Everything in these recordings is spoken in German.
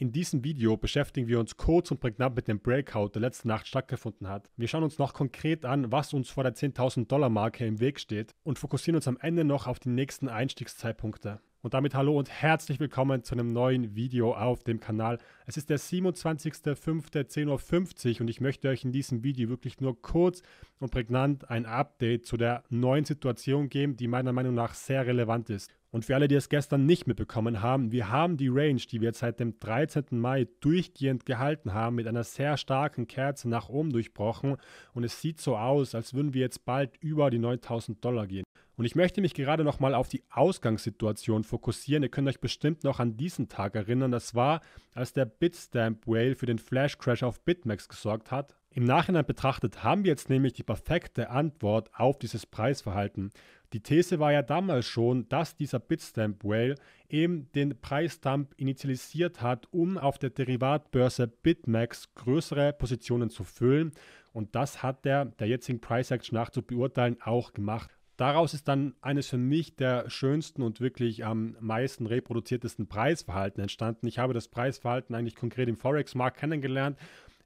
In diesem Video beschäftigen wir uns kurz und prägnant mit dem Breakout, der letzte Nacht stattgefunden hat. Wir schauen uns noch konkret an, was uns vor der 10.000 Dollar Marke im Weg steht und fokussieren uns am Ende noch auf die nächsten Einstiegszeitpunkte. Und damit hallo und herzlich willkommen zu einem neuen Video auf dem Kanal. Es ist der 27.05.10.50 Uhr und ich möchte euch in diesem Video wirklich nur kurz und prägnant ein Update zu der neuen Situation geben, die meiner Meinung nach sehr relevant ist. Und für alle, die es gestern nicht mitbekommen haben, wir haben die Range, die wir seit dem 13. Mai durchgehend gehalten haben, mit einer sehr starken Kerze nach oben durchbrochen. Und es sieht so aus, als würden wir jetzt bald über die 9000 Dollar gehen. Und ich möchte mich gerade nochmal auf die Ausgangssituation fokussieren. Ihr könnt euch bestimmt noch an diesen Tag erinnern. Das war, als der Bitstamp Whale für den Flash Crash auf Bitmax gesorgt hat. Im Nachhinein betrachtet haben wir jetzt nämlich die perfekte Antwort auf dieses Preisverhalten. Die These war ja damals schon, dass dieser Bitstamp Whale eben den Preisdump initialisiert hat, um auf der Derivatbörse Bitmax größere Positionen zu füllen. Und das hat der der jetzigen Price Action nach zu beurteilen auch gemacht. Daraus ist dann eines für mich der schönsten und wirklich am meisten reproduziertesten Preisverhalten entstanden. Ich habe das Preisverhalten eigentlich konkret im Forex-Markt kennengelernt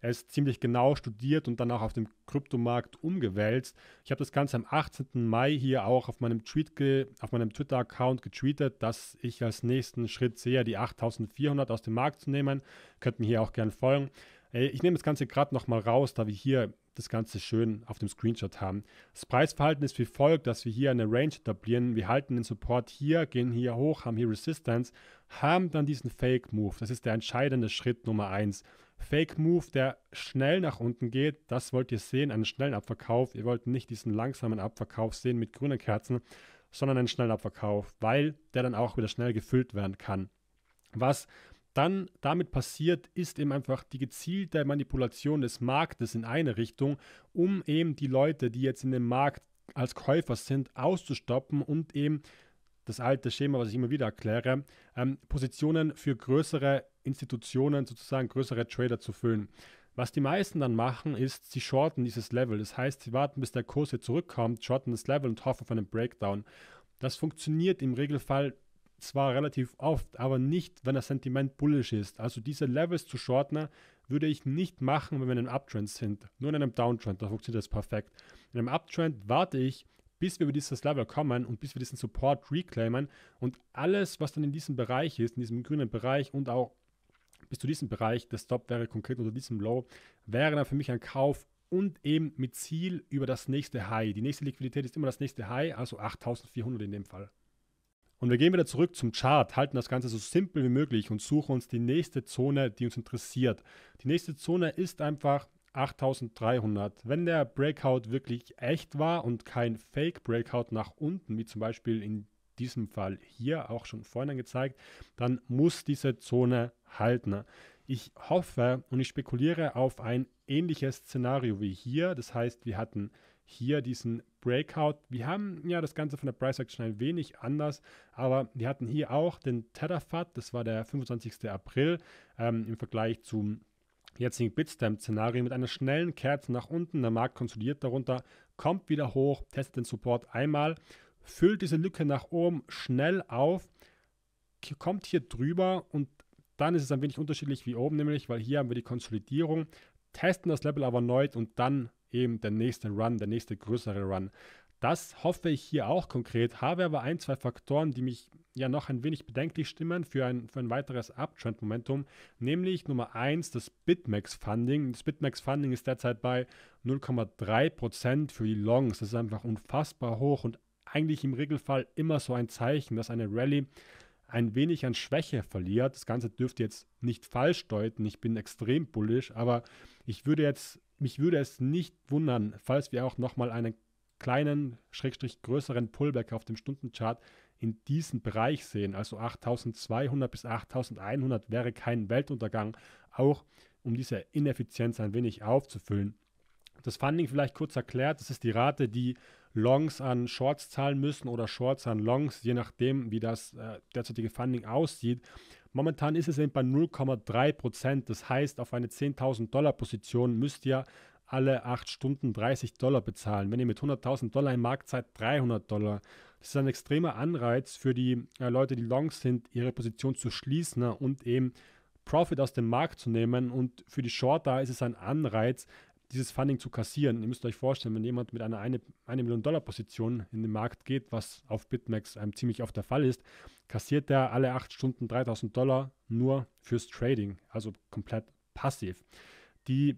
er ist ziemlich genau studiert und dann auch auf dem Kryptomarkt umgewälzt. Ich habe das Ganze am 18. Mai hier auch auf meinem meinem Twitter-Account getweetet, dass ich als nächsten Schritt sehe, die 8400 aus dem Markt zu nehmen. Könnt mir hier auch gerne folgen. Ich nehme das Ganze gerade nochmal raus, da wir hier das Ganze schön auf dem Screenshot haben. Das Preisverhalten ist wie folgt, dass wir hier eine Range etablieren. Wir halten den Support hier, gehen hier hoch, haben hier Resistance, haben dann diesen Fake Move. Das ist der entscheidende Schritt Nummer 1. Fake Move, der schnell nach unten geht, das wollt ihr sehen, einen schnellen Abverkauf. Ihr wollt nicht diesen langsamen Abverkauf sehen mit grünen Kerzen, sondern einen schnellen Abverkauf, weil der dann auch wieder schnell gefüllt werden kann. Was dann damit passiert, ist eben einfach die gezielte Manipulation des Marktes in eine Richtung, um eben die Leute, die jetzt in dem Markt als Käufer sind, auszustoppen und eben das alte Schema, was ich immer wieder erkläre, ähm, Positionen für größere Institutionen, sozusagen größere Trader zu füllen. Was die meisten dann machen, ist, sie shorten dieses Level. Das heißt, sie warten, bis der Kurs hier zurückkommt, shorten das Level und hoffen auf einen Breakdown. Das funktioniert im Regelfall zwar relativ oft, aber nicht, wenn das Sentiment bullish ist. Also diese Levels zu shorten, würde ich nicht machen, wenn wir in einem Uptrend sind. Nur in einem Downtrend, da funktioniert das perfekt. In einem Uptrend warte ich, bis wir über dieses Level kommen und bis wir diesen Support reclaimen und alles, was dann in diesem Bereich ist, in diesem grünen Bereich und auch bis zu diesem Bereich, der Stop wäre konkret unter diesem Low, wäre dann für mich ein Kauf und eben mit Ziel über das nächste High. Die nächste Liquidität ist immer das nächste High, also 8400 in dem Fall. Und wir gehen wieder zurück zum Chart, halten das Ganze so simpel wie möglich und suchen uns die nächste Zone, die uns interessiert. Die nächste Zone ist einfach 8300. Wenn der Breakout wirklich echt war und kein Fake Breakout nach unten, wie zum Beispiel in diesem Fall hier auch schon vorhin gezeigt, dann muss diese Zone halten. Ich hoffe und ich spekuliere auf ein ähnliches Szenario wie hier. Das heißt, wir hatten hier diesen Breakout. Wir haben ja das Ganze von der Price Action ein wenig anders, aber wir hatten hier auch den Tether FAT, das war der 25. April ähm, im Vergleich zum jetzigen Bitstamp-Szenario mit einer schnellen Kerze nach unten. Der Markt konsolidiert darunter, kommt wieder hoch, testet den Support einmal, füllt diese Lücke nach oben schnell auf, kommt hier drüber und dann ist es ein wenig unterschiedlich wie oben, nämlich, weil hier haben wir die Konsolidierung, testen das Level aber erneut und dann eben der nächste Run, der nächste größere Run. Das hoffe ich hier auch konkret, habe aber ein, zwei Faktoren, die mich ja noch ein wenig bedenklich stimmen für ein, für ein weiteres Uptrend-Momentum, nämlich Nummer eins das Bitmax-Funding. Das Bitmax-Funding ist derzeit bei 0,3% für die Longs. Das ist einfach unfassbar hoch und eigentlich im Regelfall immer so ein Zeichen, dass eine Rallye ein wenig an Schwäche verliert. Das Ganze dürfte jetzt nicht falsch deuten. Ich bin extrem bullish, aber ich würde jetzt mich würde es nicht wundern, falls wir auch nochmal einen kleinen, schrägstrich größeren Pullback auf dem Stundenchart in diesem Bereich sehen. Also 8200 bis 8100 wäre kein Weltuntergang, auch um diese Ineffizienz ein wenig aufzufüllen. Das Funding vielleicht kurz erklärt, das ist die Rate, die Longs an Shorts zahlen müssen oder Shorts an Longs, je nachdem, wie das äh, derzeitige Funding aussieht. Momentan ist es eben bei 0,3 Prozent. Das heißt, auf eine 10.000 Dollar Position müsst ihr alle 8 Stunden 30 Dollar bezahlen. Wenn ihr mit 100.000 Dollar im Markt seid, 300 Dollar. Das ist ein extremer Anreiz für die äh, Leute, die Longs sind, ihre Position zu schließen und eben Profit aus dem Markt zu nehmen und für die Shorter ist es ein Anreiz, dieses Funding zu kassieren. Ihr müsst euch vorstellen, wenn jemand mit einer 1 Million Dollar Position in den Markt geht, was auf BitMEX ähm, ziemlich oft der Fall ist, kassiert er alle 8 Stunden 3000 Dollar nur fürs Trading, also komplett passiv. Die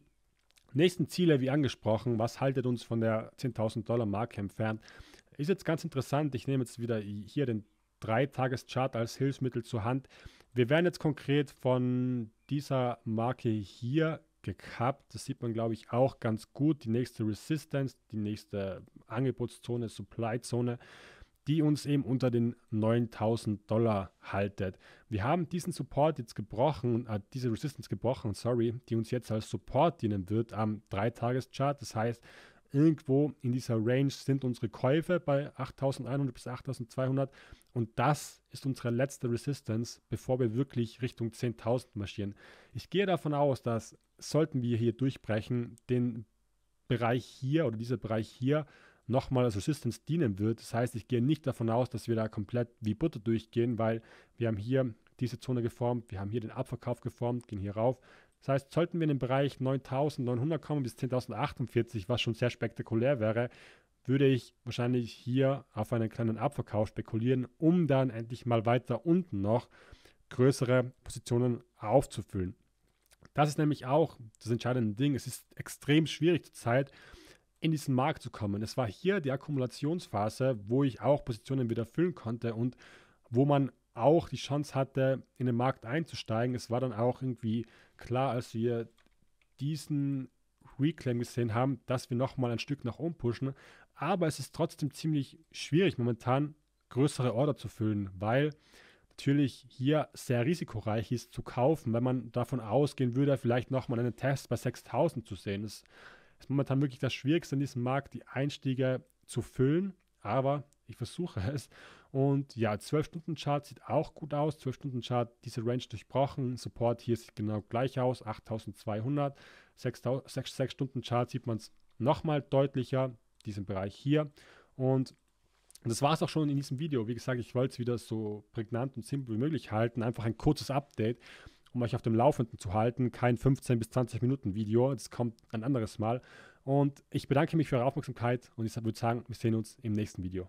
nächsten Ziele, wie angesprochen, was haltet uns von der 10.000 Dollar Marke entfernt, ist jetzt ganz interessant. Ich nehme jetzt wieder hier den 3-Tages-Chart als Hilfsmittel zur Hand. Wir werden jetzt konkret von dieser Marke hier gekappt. Das sieht man, glaube ich, auch ganz gut. Die nächste Resistance, die nächste Angebotszone, Supply-Zone, die uns eben unter den 9000 Dollar haltet. Wir haben diesen Support jetzt gebrochen, äh, diese Resistance gebrochen, sorry, die uns jetzt als Support dienen wird am 3-Tages-Chart. Das heißt, irgendwo in dieser Range sind unsere Käufe bei 8100 bis 8200 und das ist unsere letzte Resistance, bevor wir wirklich Richtung 10.000 marschieren. Ich gehe davon aus, dass sollten wir hier durchbrechen, den Bereich hier oder dieser Bereich hier nochmal als Resistance dienen wird. Das heißt, ich gehe nicht davon aus, dass wir da komplett wie Butter durchgehen, weil wir haben hier diese Zone geformt, wir haben hier den Abverkauf geformt, gehen hier rauf. Das heißt, sollten wir in den Bereich 9.900 kommen bis 10.048, was schon sehr spektakulär wäre, würde ich wahrscheinlich hier auf einen kleinen Abverkauf spekulieren, um dann endlich mal weiter unten noch größere Positionen aufzufüllen. Das ist nämlich auch das entscheidende Ding. Es ist extrem schwierig zurzeit, in diesen Markt zu kommen. Es war hier die Akkumulationsphase, wo ich auch Positionen wieder füllen konnte und wo man auch die Chance hatte, in den Markt einzusteigen. Es war dann auch irgendwie klar, als wir diesen Reclaim gesehen haben, dass wir nochmal ein Stück nach oben pushen. Aber es ist trotzdem ziemlich schwierig momentan größere Order zu füllen, weil natürlich hier sehr risikoreich ist zu kaufen, wenn man davon ausgehen würde, vielleicht nochmal einen Test bei 6000 zu sehen. Das ist momentan wirklich das Schwierigste in diesem Markt, die Einstiege zu füllen, aber ich versuche es. Und ja, 12-Stunden-Chart sieht auch gut aus. 12-Stunden-Chart, diese Range durchbrochen. Support hier sieht genau gleich aus, 8200. 6-Stunden-Chart sieht man es nochmal deutlicher, diesen Bereich hier. Und das war es auch schon in diesem Video. Wie gesagt, ich wollte es wieder so prägnant und simpel wie möglich halten. Einfach ein kurzes Update, um euch auf dem Laufenden zu halten. Kein 15 bis 20 Minuten Video. Das kommt ein anderes Mal. Und ich bedanke mich für eure Aufmerksamkeit und ich würde sagen, wir sehen uns im nächsten Video.